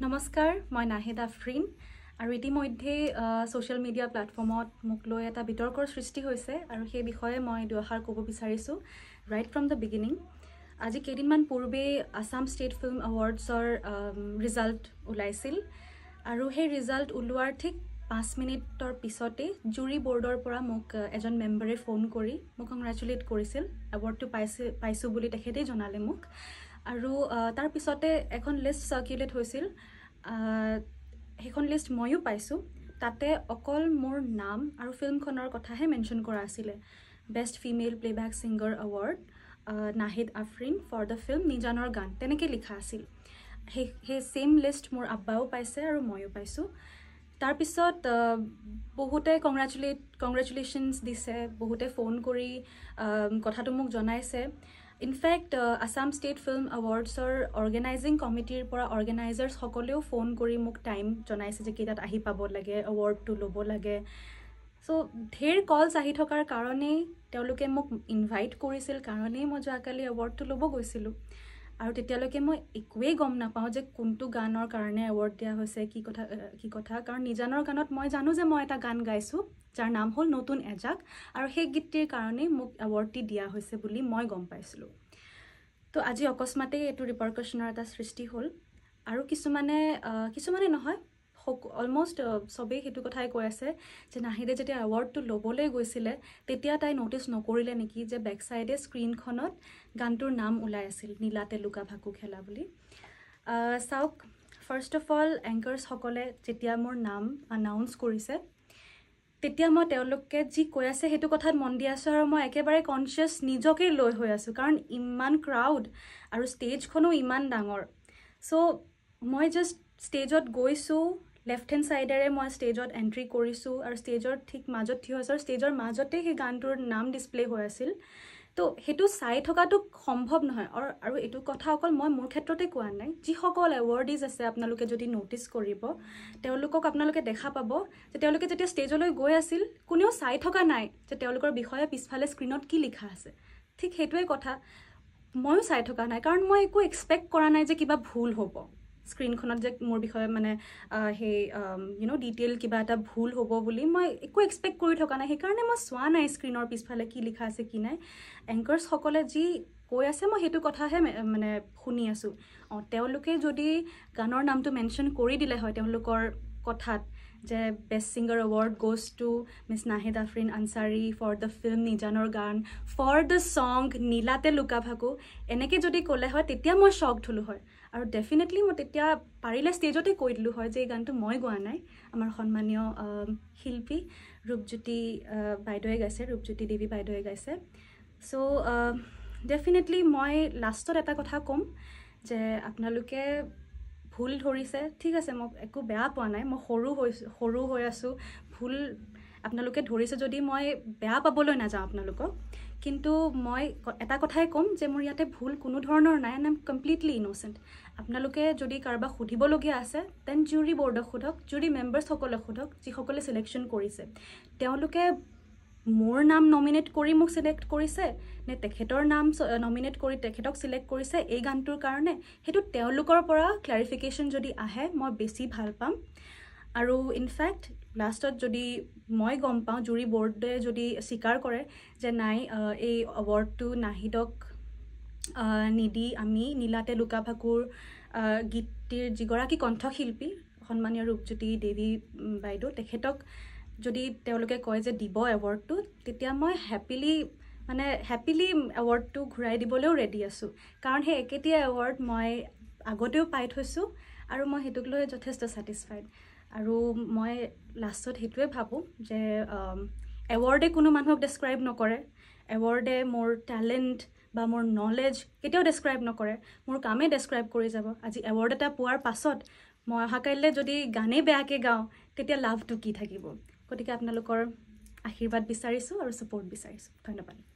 নমস্কাৰ মই নাহিদ আফৰিন আৰু ইতিমধ্যে ছ'চিয়েল মিডিয়া প্লেটফৰ্মত মোক লৈ এটা বিতৰ্কৰ সৃষ্টি হৈছে আৰু সেই বিষয়ে মই দুআষাৰ ক'ব বিচাৰিছোঁ ৰাইট ফ্ৰম দ্য বিগিনিং আজি কেইদিনমান পূৰ্বে আছাম ষ্টেট ফিল্ম এৱাৰ্ডছৰ ৰিজাল্ট ওলাইছিল আৰু সেই ৰিজাল্ট ওলোৱাৰ ঠিক পাঁচ মিনিটৰ পিছতেই জুৰি বৰ্ডৰ পৰা মোক এজন মেম্বাৰে ফোন কৰি মোক কংগ্ৰেচুলেট কৰিছিল এৱাৰ্ডটো পাইছে পাইছোঁ বুলি তেখেতেই জনালে মোক। আৰু তাৰ পিছতে এখন লিষ্ট চাৰ্কুলেট হৈছিল। সেইখন লিষ্ট ময়ো পাইছোঁ। তাতে অকল মোৰ নাম আৰু ফিল্মখনৰ কথাহে মেনশ্যন কৰা আছিলে। Best female playback singer award Nahid Afrin for the film নিজানৰ গান তেনেকৈ লিখা আছিল। সেই সেই ছেইম লিষ্ট মোৰ আব্বাও পাইছে আৰু ময়ো পাইছোঁ। তাৰপিছত বহুতে কংগ্ৰেচুলেট কংগ্ৰেচুলেশ্যনছ দিছে বহুতে ফোন কৰি কথাটো মোক জনাইছে। In fact Assam state film এৱাৰ্ডছৰ organizing কমিটিৰ পৰা অৰ্গেনাইজাৰ্ছসকলেও ফোন কৰি মোক টাইম জনাইছে যে কেইটাত আহি পাব লাগে এৱাৰ্ডটো ল'ব লাগে। চ' ঢেৰ কলছ আহি থকাৰ কাৰণেই তেওঁলোকে মোক ইনভাইট কৰিছিল কাৰণেই মই যোৱাকালি এৱাৰ্ডটো ল'ব গৈছিলোঁ। আৰু তেতিয়ালৈকে মই একোৱেই গম নাপাওঁ যে কোনটো গানৰ কাৰণে এৱাৰ্ড দিয়া হৈছে কি কথা কি কথা। কাৰণ নিজানৰ গানত মই জানো যে মই এটা গান গাইছোঁ যাৰ নাম হ'ল নতুন এজাক। আৰু সেই গীতটিৰ কাৰণেই মোক এৱাৰ্ডটি দিয়া হৈছে বুলি মই গম পাইছিলোঁ। তো আজি অকস্মাতেই এইটো ৰিপাৰ্কশ্যনৰ এটা সৃষ্টি হ'ল। আৰু কিছুমানে কিছুমানে নহয় অলমষ্ট চবেই সেইটো কথাই কৈ আছে যে নাহিদে যেতিয়া এৱাৰ্ডটো ল'বলৈ গৈছিলে তেতিয়া তাই ন'টিচ নকৰিলে নেকি যে বেক চাইডে স্ক্ৰীণখনত গানটোৰ নাম ওলাই আছিল নীলাতে লুকা ভাকু খেলা বুলি। চাওক ফাৰ্ষ্ট অফ অল এংকাৰ্ছসকলে যেতিয়া মোৰ নাম আনাউন্স কৰিছে তেতিয়া মই তেওঁলোকে যি কৈ আছে সেইটো কথাত মন দি আছোঁ আৰু মই একেবাৰে কনচিয়াছ নিজকেই লৈ হৈ আছোঁ কাৰণ ইমান ক্ৰাউড আৰু ষ্টেজখনো ইমান ডাঙৰ। চ' মই জাষ্ট ষ্টেজত গৈছোঁ লেফ্ট হেণ্ড ছাইডেৰে মই ষ্টেজত এণ্ট্ৰি কৰিছোঁ আৰু ষ্টেজৰ ঠিক মাজত থিয় আছোঁ আৰু ষ্টেজৰ মাজতে সেই গানটোৰ নাম ডিছপ্লে হৈ আছিল। তো সেইটো চাই থকাটো সম্ভৱ নহয়। আৰু আৰু এইটো কথা অকল মই মোৰ ক্ষেত্ৰতে কোৱা নাই। যিসকল এৱাৰ্ডিজ আছে আপোনালোকে যদি ন'টিচ কৰিব তেওঁলোকক আপোনালোকে দেখা পাব যে তেওঁলোকে যেতিয়া ষ্টেজলৈ গৈ আছিল কোনেও চাই থকা নাই যে তেওঁলোকৰ বিষয়ে পিছফালে স্ক্ৰীণত কি লিখা আছে। ঠিক সেইটোৱে কথা। ময়ো চাই থকা নাই। কাৰণ মই একো এক্সপেক্ট কৰা নাই যে কিবা ভুল হ'ব। স্ক্ৰীণখনত যে মোৰ বিষয়ে মানে সেই ইউ ন' ডিটেইল কিবা এটা ভুল হ'ব বুলি মই একো এক্সপেক্ট কৰি থকা নাই। সেইকাৰণে মই চোৱা নাই স্ক্ৰীণৰ পিছফালে কি লিখা আছে কি নাই। এংকাৰ্ছসকলে যি কৈ আছে মই সেইটো কথাহে মানে শুনি আছোঁ। অঁ তেওঁলোকে যদি গানৰ নামটো মেনশ্যন কৰি দিলে হয় তেওঁলোকৰ কথাত যে best singer award goes to miss Nahid Afreen Ansari for the film নিজানৰ গান ফৰ দ্য ছং নীলাতে লুকা ভাকু এনেকৈ যদি ক'লে হয় তেতিয়া মই শ্বক থলোঁ হয়। আৰু ডেফিনেটলি মই তেতিয়া পাৰিলে ষ্টেজতে কৈ দিলোঁ হয় যে এই গানটো মই গোৱা নাই। আমাৰ সন্মানীয় শিল্পী ৰূপজ্যোতি বাইদেৱে গাইছে ৰূপজ্যোতি দেৱী বাইদেৱে গাইছে। চ' ডেফিনেটলি মই লাষ্টত এটা কথা ক'ম যে আপোনালোকে ভুল ধৰিছে ঠিক আছে মই একো বেয়া পোৱা নাই মই সৰু হৈছোঁ সৰু হৈ আছোঁ ভুল আপোনালোকে ধৰিছে যদি মই বেয়া পাবলৈ নাযাওঁ আপোনালোকক কিন্তু মই এটা কথাই ক'ম যে মোৰ ইয়াতে ভুল কোনো ধৰণৰ নাই and I am completely innocent আপোনালোকে যদি কাৰোবাক সুধিবলগীয়া আছে দেন জুৰি বৰ্ডক সোধক জুৰি মেম্বাৰ্ছসকলক সোধক যিসকলে চিলেকশ্যন কৰিছে। তেওঁলোকে মোৰ নাম নমিনেট কৰি মোক চিলেক্ট কৰিছে নে তেখেতৰ নাম নমিনেট কৰি তেখেতক চিলেক্ট কৰিছে এই গানটোৰ কাৰণে সেইটো তেওঁলোকৰ পৰা ক্লেৰিফিকেশ্যন যদি আহে মই বেছি ভাল পাম। আৰু ইনফেক্ট লাষ্টত যদি মই গম পাওঁ জুৰি বৰ্ডে যদি স্বীকাৰ কৰে যে নাই এই এৱাৰ্ডটো নাহিদক নিদি আমি নীলাতে লুকা ভাকুৰ গীতটিৰ যিগৰাকী কণ্ঠশিল্পী সন্মানীয় ৰূপজ্যোতি দেৱী বাইদেউ তেখেতক যদি তেওঁলোকে কয় যে দিব এৱাৰ্ডটো তেতিয়া মই হেপিলি মানে হেপিলি এৱাৰ্ডটো ঘূৰাই দিবলৈও ৰেডি আছোঁ। কাৰণ সেই একেটিয়া এৱাৰ্ড মই আগতেও পাই থৈছোঁ আৰু মই সেইটোক লৈ যথেষ্ট ছেটিছফাইড আৰু মই লাষ্টত সেইটোৱে ভাবোঁ যে এৱাৰ্ডে কোনো মানুহক ডেছক্ৰাইব নকৰে। এৱাৰ্ডে মোৰ টেলেণ্ট বা মোৰ নলেজ কেতিয়াও ডেছক্ৰাইব নকৰে। মোৰ কামেই ডেছক্ৰাইব কৰি যাব। আজি এৱাৰ্ড এটা পোৱাৰ পাছত মই অহাকাইলৈ যদি গানেই বেয়াকৈ গাওঁ তেতিয়া লাভটো কি থাকিব? গতিকে আপোনালোকৰ আশীৰ্বাদ বিচাৰিছোঁ আৰু ছাপৰ্ট বিচাৰিছোঁ। ধন্যবাদ।